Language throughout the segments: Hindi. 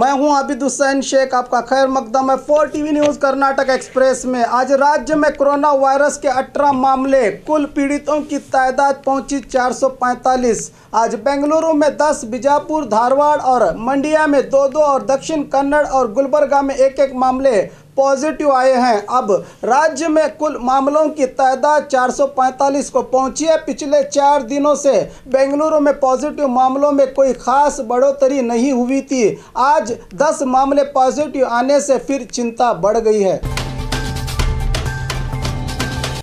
मैं हूँ आबिद हुसैन शेख, आपका खैर मकदम है four TV news Karnataka express में। आज राज्य में कोरोना वायरस के 18 मामले, कुल पीड़ितों की तादाद पहुँची 445 आज बेंगलुरु में 10 बीजापुर, धारवाड़ और मंडिया में दो दो और दक्षिण कन्नड़ और गुलबर्गा में एक एक मामले। पॉजिटिव आए हैं। अब राज्य में कुल मामलों की तादाद 445 को पहुँची है। पिछले चार दिनों से बेंगलुरु में पॉजिटिव मामलों में कोई खास बढ़ोतरी नहीं हुई थी। आज 10 मामले पॉजिटिव आने से फिर चिंता बढ़ गई है।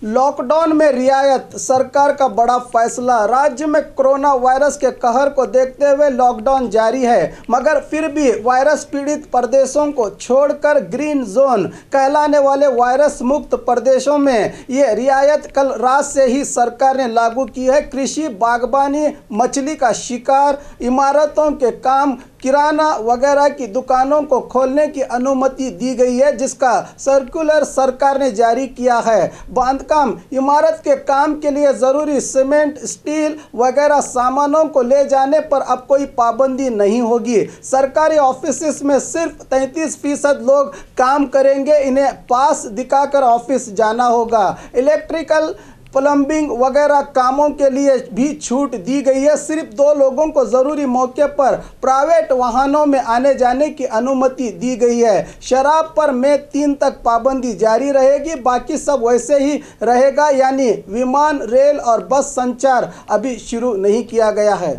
लॉकडाउन में रियायत सरकार का बड़ा फैसला। राज्य में कोरोना वायरस के कहर को देखते हुए लॉकडाउन जारी है, मगर फिर भी वायरस पीड़ित प्रदेशों को छोड़कर ग्रीन जोन कहलाने वाले वायरस मुक्त प्रदेशों में ये रियायत कल रात से ही सरकार ने लागू की है। कृषि बागबानी मछली का शिकार, इमारतों के काम किराना वगैरह की दुकानों को खोलने की अनुमति दी गई है, जिसका सर्कुलर सरकार ने जारी किया है। बांधकाम इमारत के काम के लिए ज़रूरी सीमेंट, स्टील वगैरह सामानों को ले जाने पर अब कोई पाबंदी नहीं होगी। सरकारी ऑफ़िस में सिर्फ़ तैंतीस फ़ीसद लोग काम करेंगे। इन्हें पास दिखाकर ऑफ़िस जाना होगा। इलेक्ट्रिकल प्लम्बिंग वगैरह कामों के लिए भी छूट दी गई है। सिर्फ़ दो लोगों को ज़रूरी मौके पर प्राइवेट वाहनों में आने जाने की अनुमति दी गई है। शराब पर मई तीन तक पाबंदी जारी रहेगी। बाकी सब वैसे ही रहेगा, यानी विमान, रेल और बस संचार अभी शुरू नहीं किया गया है।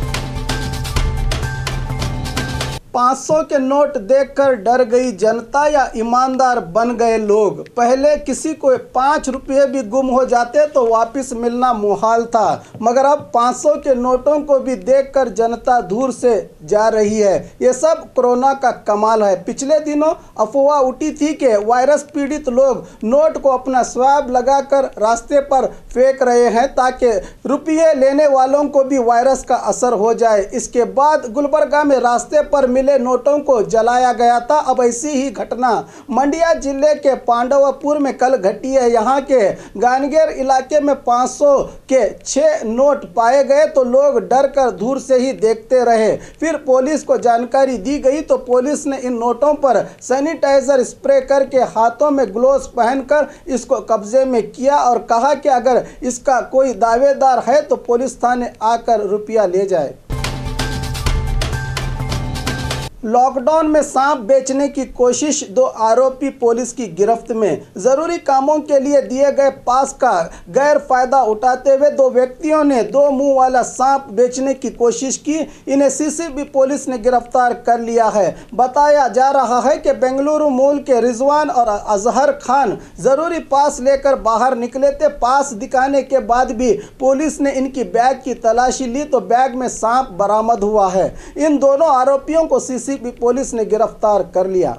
500 के नोट देखकर डर गई जनता या ईमानदार बन गए लोग। पहले किसी को पाँच रुपये भी गुम हो जाते तो वापस मिलना मुहाल था, मगर अब 500 के नोटों को भी देखकर जनता दूर से जा रही है। ये सब कोरोना का कमाल है। पिछले दिनों अफवाह उठी थी कि वायरस पीड़ित लोग नोट को अपना स्वैब लगाकर रास्ते पर फेंक रहे हैं ताकि रुपये लेने वालों को भी वायरस का असर हो जाए। इसके बाद गुलबर्गा में रास्ते पर मिले नोटों को जलाया गया था। अब ऐसी ही घटना मंडिया ज़िले के पांडवपुर में कल घटी है। यहाँ के गानगेर इलाके में 500 के छः नोट पाए गए तो लोग डर कर दूर से ही देखते रहे। फिर पुलिस को जानकारी दी गई तो पुलिस ने इन नोटों पर सैनिटाइजर स्प्रे करके हाथों में ग्लोव्स पहनकर इसको कब्जे में किया और कहा कि अगर इसका कोई दावेदार है तो पुलिस थाने आकर रुपया ले जाए। लॉकडाउन में सांप बेचने की कोशिश, दो आरोपी पुलिस की गिरफ्त में। ज़रूरी कामों के लिए दिए गए पास का गैर फ़ायदा उठाते हुए दो व्यक्तियों ने दो मुँह वाला सांप बेचने की कोशिश की। इन्हें सीसीबी पुलिस ने गिरफ़्तार कर लिया है। बताया जा रहा है कि बेंगलुरु मूल के रिजवान और अजहर खान ज़रूरी पास लेकर बाहर निकले थे। पास दिखाने के बाद भी पुलिस ने इनकी बैग की तलाशी ली तो बैग में सांप बरामद हुआ है। इन दोनों आरोपियों को सीसी सीसीबी पुलिस ने गिरफ़्तार कर लिया।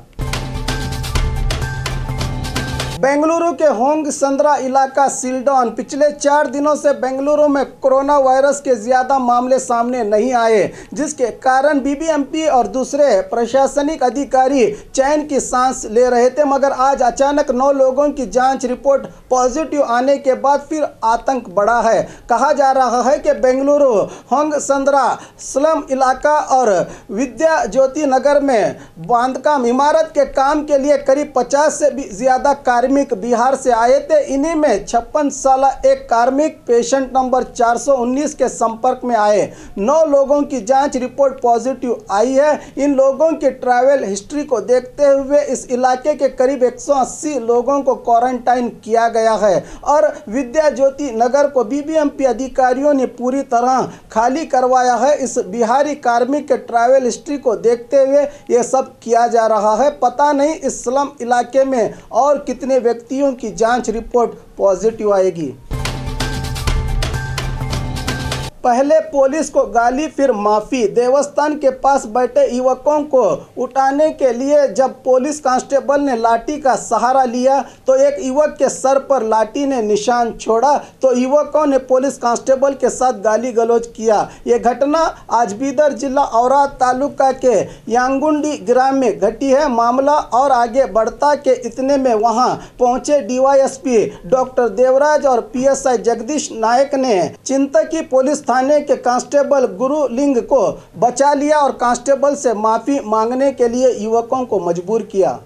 बेंगलुरु के होंग संद्रा इलाका सीलडाउन पिछले चार दिनों से बेंगलुरु में कोरोना वायरस के ज़्यादा मामले सामने नहीं आए, जिसके कारण बीबीएमपी और दूसरे प्रशासनिक अधिकारी चैन की सांस ले रहे थे, मगर आज अचानक नौ लोगों की जाँच रिपोर्ट पॉजिटिव आने के बाद फिर आतंक बढ़ा है। कहा जा रहा है कि बेंगलुरु, होंग संद्रा, स्लम इलाका और विद्या ज्योति नगर में बांधकाम इमारत के काम के लिए करीब पचास से भी ज़्यादा कार्य कार्मिक बिहार से आए थे। इन्हीं में छप्पन साल एक कार्मिक पेशेंट नंबर 419 के संपर्क में आए। नौ लोगों की जाँच रिपोर्ट पॉजिटिव आई है। इन लोगों की ट्रैवल हिस्ट्री को देखते हुए इस इलाके के करीब 180 लोगों को क्वारंटाइन किया गया है और विद्या ज्योति नगर को बीबीएमपी अधिकारियों ने पूरी तरह खाली करवाया है। इस बिहारी कार्मिक के ट्रैवल हिस्ट्री को देखते हुए ये सब किया जा रहा है। पता नहीं इस स्लम इलाके में और कितने व्यक्तियों की जाँच रिपोर्ट पॉजिटिव आएगी। पहले पुलिस को गाली, फिर माफ़ी। देवस्थान के पास बैठे युवकों को उठाने के लिए जब पुलिस कांस्टेबल ने लाठी का सहारा लिया तो एक युवक के सर पर लाठी ने निशान छोड़ा तो युवकों ने पुलिस कांस्टेबल के साथ गाली गलौज किया। ये घटना आज बीदर जिला औरा तालुका के यांगुंडी ग्राम में घटी है। मामला और आगे बढ़ता के इतने में वहाँ पहुँचे डीवाईएसपी डॉक्टर देवराज और पीएसआई जगदीश नायक ने चिंतकी पुलिस थाने के कांस्टेबल गुरुलिंग को बचा लिया और कांस्टेबल से माफ़ी मांगने के लिए युवकों को मजबूर किया।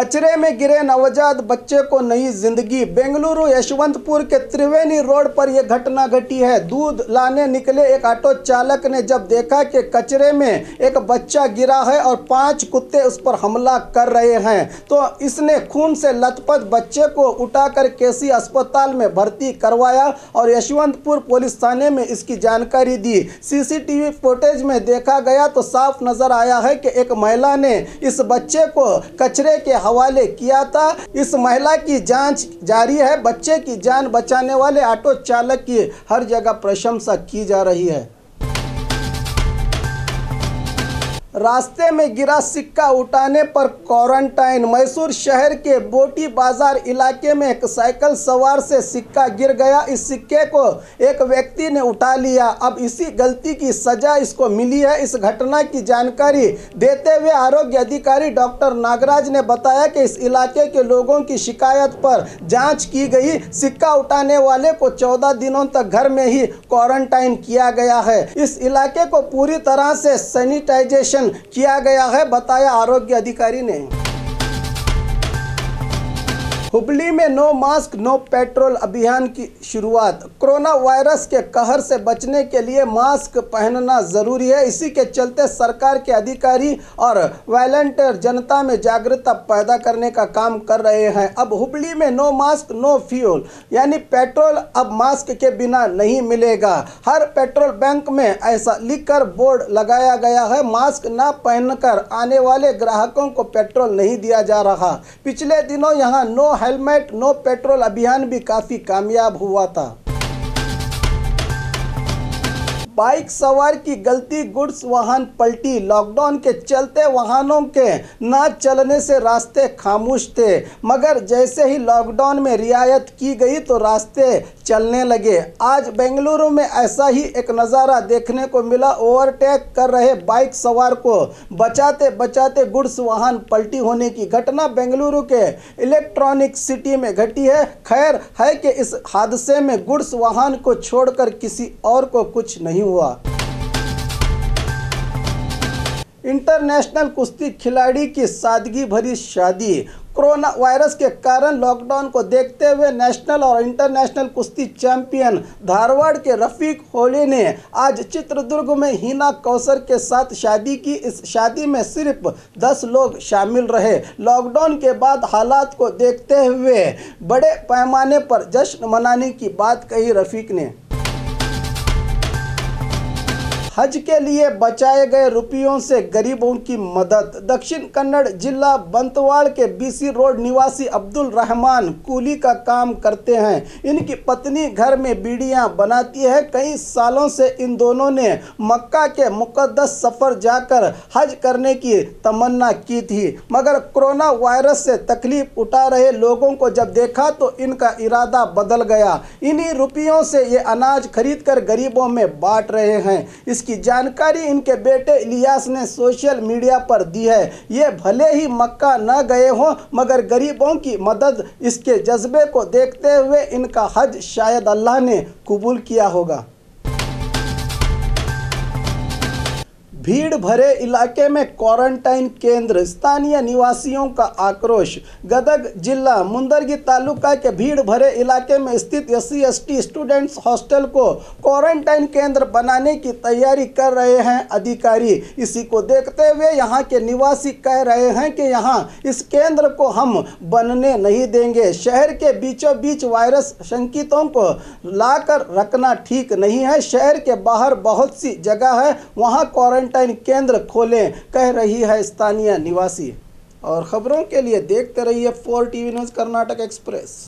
कचरे में गिरे नवजात बच्चे को नई ज़िंदगी। बेंगलुरु यशवंतपुर के त्रिवेणी रोड पर यह घटना घटी है। दूध लाने निकले एक ऑटो चालक ने जब देखा कि कचरे में एक बच्चा गिरा है और पाँच कुत्ते उस पर हमला कर रहे हैं तो इसने खून से लथपथ बच्चे को उठाकर केसी अस्पताल में भर्ती करवाया और यशवंतपुर पुलिस थाने में इसकी जानकारी दी। सीसीटीवी फुटेज में देखा गया तो साफ़ नज़र आया है कि एक महिला ने इस बच्चे को कचरे के हवाले किया था। इस महिला की जाँच जारी है। बच्चे की जान बचाने वाले ऑटो चालक की हर जगह प्रशंसा की जा रही है। रास्ते में गिरा सिक्का उठाने पर क्वारंटाइन। मैसूर शहर के बोटी बाज़ार इलाके में एक साइकिल सवार से सिक्का गिर गया। इस सिक्के को एक व्यक्ति ने उठा लिया। अब इसी गलती की सजा इसको मिली है। इस घटना की जानकारी देते हुए आरोग्य अधिकारी डॉक्टर नागराज ने बताया कि इस इलाके के लोगों की शिकायत पर जाँच की गई। सिक्का उठाने वाले को चौदह दिनों तक घर में ही क्वारंटाइन किया गया है। इस इलाके को पूरी तरह से सैनिटाइजेशन किया गया है बताया आरोग्य अधिकारी ने। हुबली में नो मास्क, नो पेट्रोल अभियान की शुरुआत। कोरोना वायरस के कहर से बचने के लिए मास्क पहनना ज़रूरी है। इसी के चलते सरकार के अधिकारी और वॉलंटियर जनता में जागरूकता पैदा करने का काम कर रहे हैं। अब हुबली में नो मास्क, नो फ्यूल, यानी पेट्रोल अब मास्क के बिना नहीं मिलेगा। हर पेट्रोल बैंक में ऐसा लिखकर बोर्ड लगाया गया है। मास्क न पहनकर आने वाले ग्राहकों को पेट्रोल नहीं दिया जा रहा। पिछले दिनों यहाँ नो हेलमेट, नो पेट्रोल अभियान भी काफ़ी कामयाब हुआ था। बाइक सवार की गलती गुड्स वाहन पलटी। लॉकडाउन के चलते वाहनों के न चलने से रास्ते खामोश थे। मगर जैसे ही लॉकडाउन में रियायत की गई तो रास्ते चलने लगे। आज बेंगलुरु में ऐसा ही एक नज़ारा देखने को मिला। ओवरटेक कर रहे बाइक सवार को बचाते बचाते गुड्स वाहन पलटी होने की घटना बेंगलुरु के इलेक्ट्रॉनिक सिटी में घटी है। खैर है कि इस हादसे में गुड्स वाहन को छोड़कर किसी और को कुछ नहीं हुआ। इंटरनेशनल कुश्ती खिलाड़ी की सादगी भरी शादी। कोरोना वायरस के कारण लॉकडाउन को देखते हुए नेशनल और इंटरनेशनल कुश्ती चैंपियन धारवाड़ के रफीक होली ने आज चित्रदुर्ग में हिना कौसर के साथ शादी की। इस शादी में सिर्फ़ 10 लोग शामिल रहे। लॉकडाउन के बाद हालात को देखते हुए बड़े पैमाने पर जश्न मनाने की बात कही रफीक ने। हज के लिए बचाए गए रुपयों से गरीबों की मदद। दक्षिण कन्नड़ जिला बंतवाड़ के बीसी रोड निवासी अब्दुल रहमान कूली का काम करते हैं। इनकी पत्नी घर में बीड़ियाँ बनाती है। कई सालों से इन दोनों ने मक्का के मुकद्दस सफ़र जाकर हज करने की तमन्ना की थी। मगर कोरोना वायरस से तकलीफ़ उठा रहे लोगों को जब देखा तो इनका इरादा बदल गया। इन्हीं रुपयों से ये अनाज खरीद कर गरीबों में बांट रहे हैं। इसकी इसकी जानकारी इनके बेटे इलियास ने सोशल मीडिया पर दी है। ये भले ही मक्का न गए हों, मगर गरीबों की मदद इसके जज्बे को देखते हुए इनका हज शायद अल्लाह ने कबूल किया होगा। भीड़ भरे इलाके में क्वारंटाइन केंद्र, स्थानीय निवासियों का आक्रोश। गदग जिला, मुंदरगी तालुका के भीड़ भरे इलाके में स्थित एस सी स्टूडेंट्स हॉस्टल को क्वारंटाइन केंद्र बनाने की तैयारी कर रहे हैं अधिकारी। इसी को देखते हुए यहाँ के निवासी कह रहे हैं कि यहाँ इस केंद्र को हम बनने नहीं देंगे। शहर के बीचों बीच वायरस शंकितों को लाकर रखना ठीक नहीं है। शहर के बाहर बहुत सी जगह है, वहाँ क्वारंटाइन क्वारंटाइन केंद्र खोलें, कह रही है स्थानीय निवासी। और ख़बरों के लिए देखते रहिए four TV news Karnataka express.